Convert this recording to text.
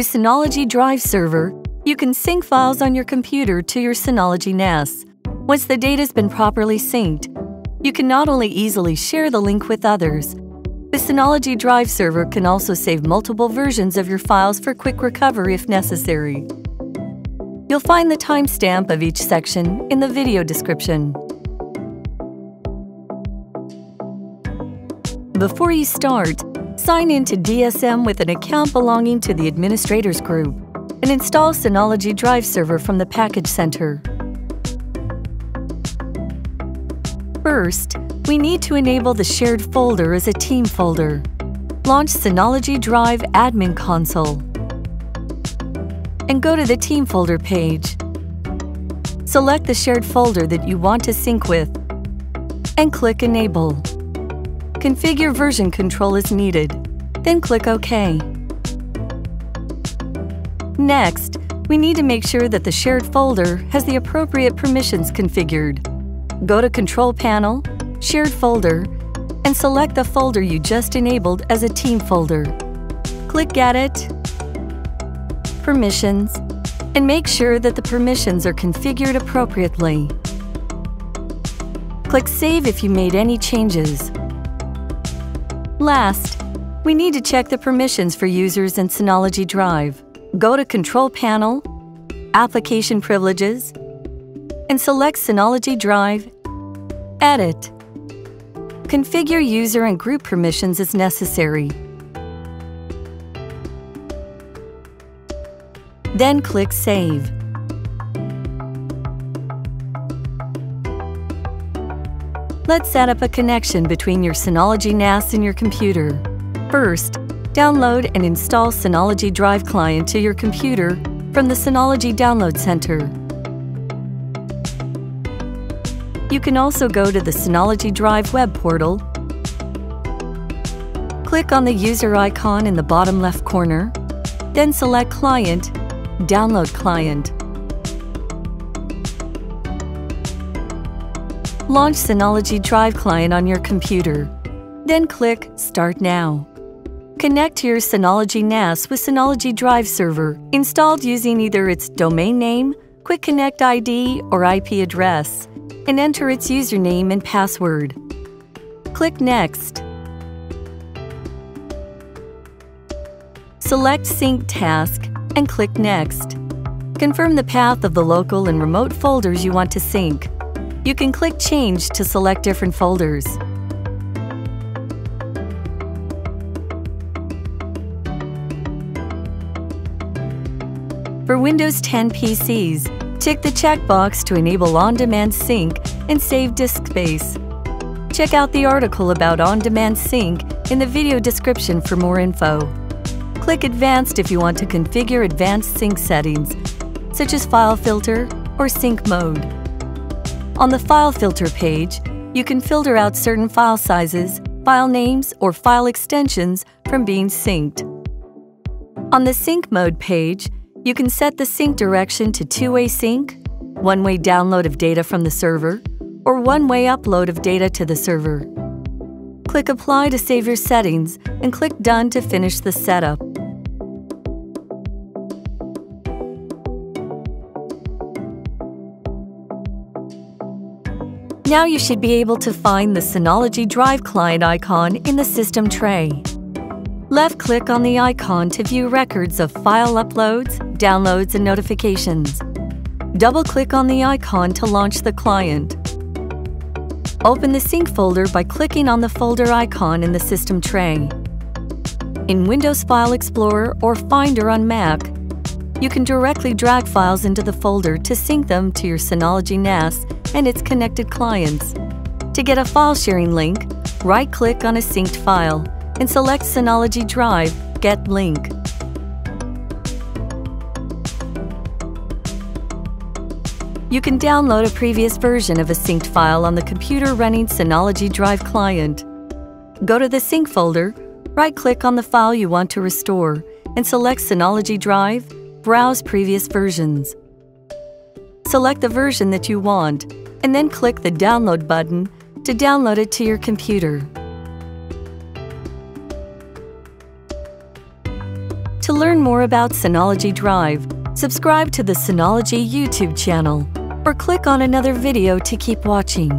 With Synology Drive Server, you can sync files on your computer to your Synology NAS. Once the data's been properly synced, you can not only easily share the link with others, the Synology Drive Server can also save multiple versions of your files for quick recovery if necessary. You'll find the timestamp of each section in the video description. Before you start, sign in to DSM with an account belonging to the Administrators Group and install Synology Drive Server from the Package Center. First, we need to enable the shared folder as a team folder. Launch Synology Drive Admin Console and go to the Team folder page. Select the shared folder that you want to sync with and click Enable. Configure version control as needed, then click OK. Next, we need to make sure that the shared folder has the appropriate permissions configured. Go to Control Panel, Shared Folder, and select the folder you just enabled as a team folder. Click Edit, Permissions, and make sure that the permissions are configured appropriately. Click Save if you made any changes. Last, we need to check the permissions for users in Synology Drive. Go to Control Panel, Application Privileges, and select Synology Drive, Edit. Configure user and group permissions as necessary. Then click Save. Let's set up a connection between your Synology NAS and your computer. First, download and install Synology Drive Client to your computer from the Synology Download Center. You can also go to the Synology Drive web portal, click on the user icon in the bottom left corner, then select Client, Download Client. Launch Synology Drive Client on your computer, then click Start Now. Connect to your Synology NAS with Synology Drive Server, installed using either its domain name, Quick Connect ID, or IP address and enter its username and password. Click Next. Select Sync Task and click Next. Confirm the path of the local and remote folders you want to sync. You can click Change to select different folders. For Windows 10 PCs, Tick the checkbox to enable on-demand sync and save disk space. Check out the article about on-demand sync in the video description for more info. Click Advanced if you want to configure advanced sync settings, such as File Filter or Sync Mode. On the File Filter page, you can filter out certain file sizes, file names, or file extensions from being synced. On the Sync Mode page, you can set the sync direction to two-way sync, one-way download of data from the server, or one-way upload of data to the server. Click Apply to save your settings and click Done to finish the setup. Now you should be able to find the Synology Drive Client icon in the system tray. Left-click on the icon to view records of file uploads, downloads, and notifications. Double-click on the icon to launch the client. Open the Sync folder by clicking on the folder icon in the system tray. In Windows File Explorer or Finder on Mac, you can directly drag files into the folder to sync them to your Synology NAS and its connected clients. To get a file sharing link, right-click on a synced file and select Synology Drive Get Link. You can download a previous version of a synced file on the computer running Synology Drive client. Go to the Sync folder, right-click on the file you want to restore, and select Synology Drive, Browse Previous Versions. Select the version that you want, and then click the Download button to download it to your computer. To learn more about Synology Drive, subscribe to the Synology YouTube channel or click on another video to keep watching.